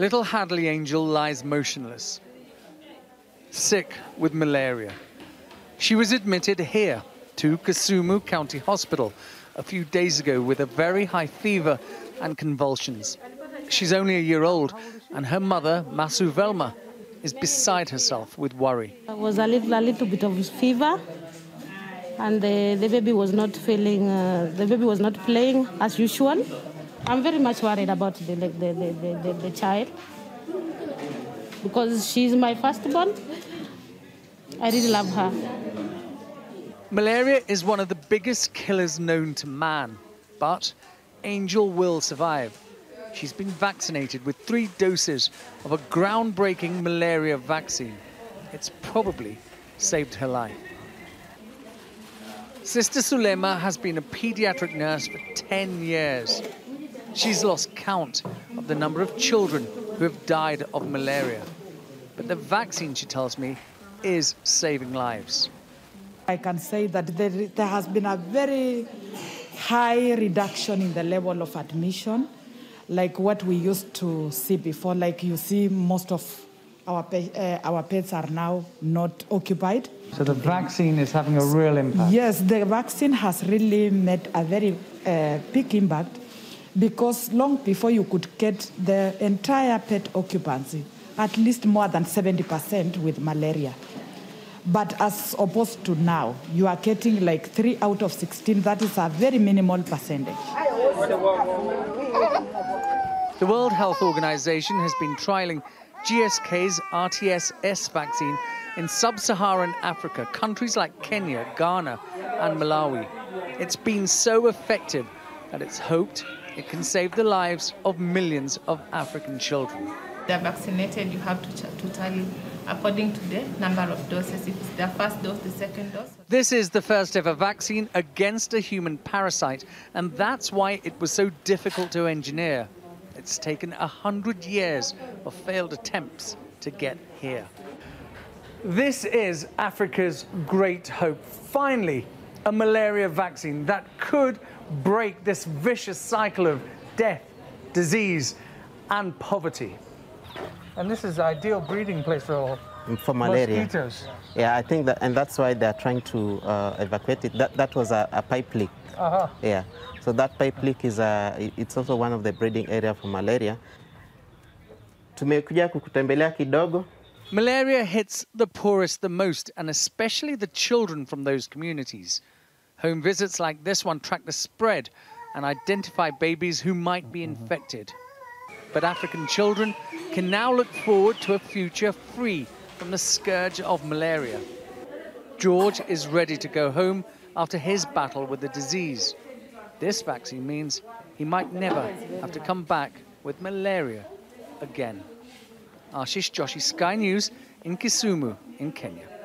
Little Hadley Angel lies motionless, sick with malaria. She was admitted here to Kisumu County Hospital a few days ago with a very high fever and convulsions. She's only a year old, and her mother, Masu Velma, is beside herself with worry. There was a little, a little bit of fever, and the, the baby was not feeling, uh, the baby was not playing as usual. I'm very much worried about the, the, the, the, the, child because she's my firstborn. I really love her. Malaria is one of the biggest killers known to man, but Angel will survive. She's been vaccinated with three doses of a groundbreaking malaria vaccine. It's probably saved her life. Sister Sulema has been a pediatric nurse for 10 years. She's lost count of the number of children who have died of malaria. But the vaccine, she tells me, is saving lives. I can say that there, there has been a very high reduction in the level of admission, like what we used to see before. Like you see, most of our, uh, our pets are now not occupied. So the vaccine is having a real impact? Yes, the vaccine has really made a very uh, big impact because long before you could get the entire pet occupancy, at least more than 70% with malaria. But as opposed to now, you are getting like 3 out of 16. That is a very minimal percentage. The World Health Organization has been trialing GSK's RTS-S vaccine in sub-Saharan Africa, countries like Kenya, Ghana and Malawi. It's been so effective that it's hoped it can save the lives of millions of African children. They're vaccinated, you have to, to tally according to the number of doses. If it's the first dose, the second dose. This is the first ever vaccine against a human parasite, and that's why it was so difficult to engineer. It's taken a hundred years of failed attempts to get here. This is Africa's great hope. Finally, a malaria vaccine that could break this vicious cycle of death, disease, and poverty. And this is the ideal breeding place for for malaria. mosquitoes. Yeah, I think that, and that's why they're trying to uh, evacuate it. That, that was a, a pipe leak. Uh-huh. Yeah, so that pipe leak is a, it's also one of the breeding area for malaria. Tumekuja kukutembelea kidogo. Malaria hits the poorest the most, and especially the children from those communities. Home visits like this one track the spread and identify babies who might be mm-hmm. infected. But African children can now look forward to a future free from the scourge of malaria. George is ready to go home after his battle with the disease. This vaccine means he might never have to come back with malaria again. Ashish Joshi, Sky News in Kisumu in Kenya.